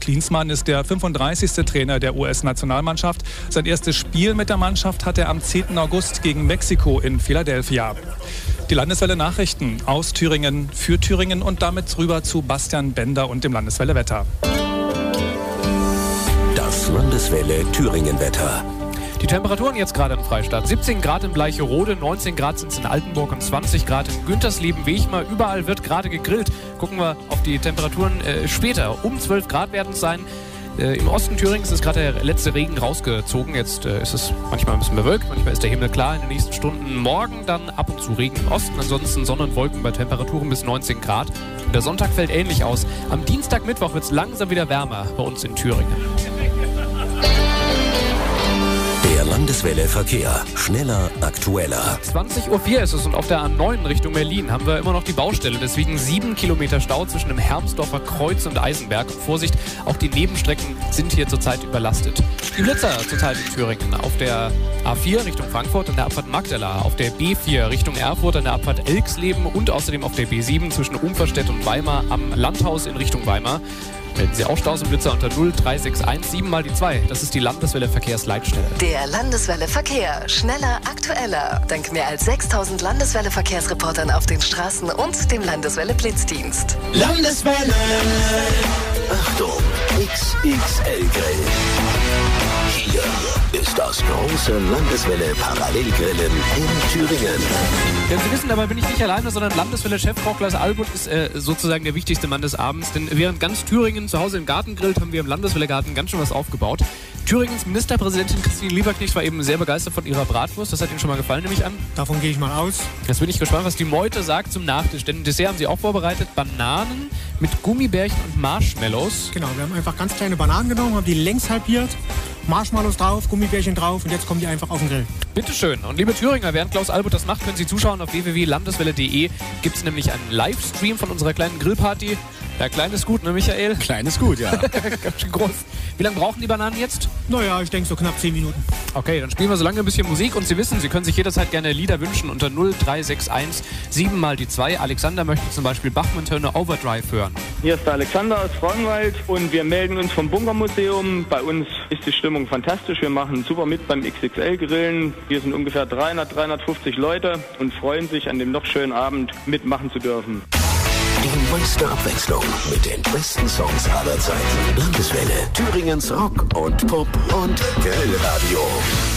Klinsmann ist der 35. Trainer der US-Nationalmannschaft. Sein erstes Spiel mit der Mannschaft hat er am 10. August gegen Mexiko in Philadelphia. Die Landeswelle Nachrichten aus Thüringen für Thüringen und damit rüber zu Bastian Bender und dem Landeswelle Wetter. Das Landeswelle Thüringen Wetter. Die Temperaturen jetzt gerade im Freistaat. 17 Grad in Bleicherode, 19 Grad sind es in Altenburg und 20 Grad in Güntersleben, Wechmar. Überall wird gerade gegrillt. Gucken wir auf die Temperaturen äh, später. Um 12 Grad werden es sein. Äh, Im Osten Thürings ist gerade der letzte Regen rausgezogen. Jetzt äh, ist es manchmal ein bisschen bewölkt, manchmal ist der Himmel klar. In den nächsten Stunden morgen dann ab und zu Regen im Osten. Ansonsten Sonne und Wolken bei Temperaturen bis 19 Grad. Und der Sonntag fällt ähnlich aus. Am Dienstag, Mittwoch wird es langsam wieder wärmer bei uns in Thüringen. Landeswelle Verkehr. Schneller, aktueller. 20.04 Uhr ist es und auf der A9 Richtung Berlin haben wir immer noch die Baustelle. Deswegen sieben Kilometer Stau zwischen dem Hermsdorfer Kreuz und Eisenberg. Vorsicht, auch die Nebenstrecken sind hier zurzeit überlastet. Die Blitzer zurzeit in Thüringen. Auf der A4 Richtung Frankfurt an der Abfahrt Magdala. Auf der B4 Richtung Erfurt an der Abfahrt Elksleben und außerdem auf der B7 zwischen Umverstedt und Weimar am Landhaus in Richtung Weimar. Melden Sie auch Staus und Blitzer unter 0361 7 mal die 2. Das ist die Landeswelle Verkehrsleitstelle. Der Landeswelle Verkehr. Schneller, aktueller. Dank mehr als 6000 Landeswelle Verkehrsreportern auf den Straßen und dem Landeswelle Blitzdienst. Landeswelle. Achtung, XXL Grill. Hier ist das große Landeswelle Parallelgrillen in Thüringen. Ja, Sie wissen, dabei bin ich nicht alleine, sondern Landeswelle-Chef Koch Albert ist äh, sozusagen der wichtigste Mann des Abends. Denn während ganz Thüringen zu Hause im Garten grillt, haben wir im Landeswelle-Garten ganz schön was aufgebaut. Thüringens Ministerpräsidentin Christine Lieberknecht war eben sehr begeistert von ihrer Bratwurst. Das hat Ihnen schon mal gefallen, nehme ich an. Davon gehe ich mal aus. Jetzt bin ich gespannt, was die Meute sagt zum Nachtisch. Denn Dessert haben Sie auch vorbereitet. Bananen mit Gummibärchen und Marshmallows. Genau, wir haben einfach ganz kleine Bananen genommen, haben die längs halbiert, Marshmallows drauf, Gummibärchen drauf und jetzt kommen die einfach auf den Grill. Bitteschön. Und liebe Thüringer, während Klaus Albert das macht, können Sie zuschauen auf www.landeswelle.de. Gibt es nämlich einen Livestream von unserer kleinen Grillparty. Ja, klein ist gut, ne, Michael? Klein ist gut, ja. Ganz schön groß. Wie lange brauchen die Bananen jetzt? Naja, ich denke so knapp 10 Minuten. Okay, dann spielen wir so lange ein bisschen Musik und Sie wissen, Sie können sich jederzeit gerne Lieder wünschen unter 0361 7 mal die 2. Alexander möchte zum Beispiel Bachmann Turner Overdrive hören. Hier ist der Alexander aus Frauenwald und wir melden uns vom Bunkermuseum. Bei uns ist die Stimmung fantastisch. Wir machen super mit beim XXL-Grillen. Wir sind ungefähr 300, 350 Leute und freuen sich, an dem noch schönen Abend mitmachen zu dürfen. Die meiste Abwechslung mit den besten Songs aller Zeiten. Landeswelle, Thüringens Rock und Pop und Grillradio.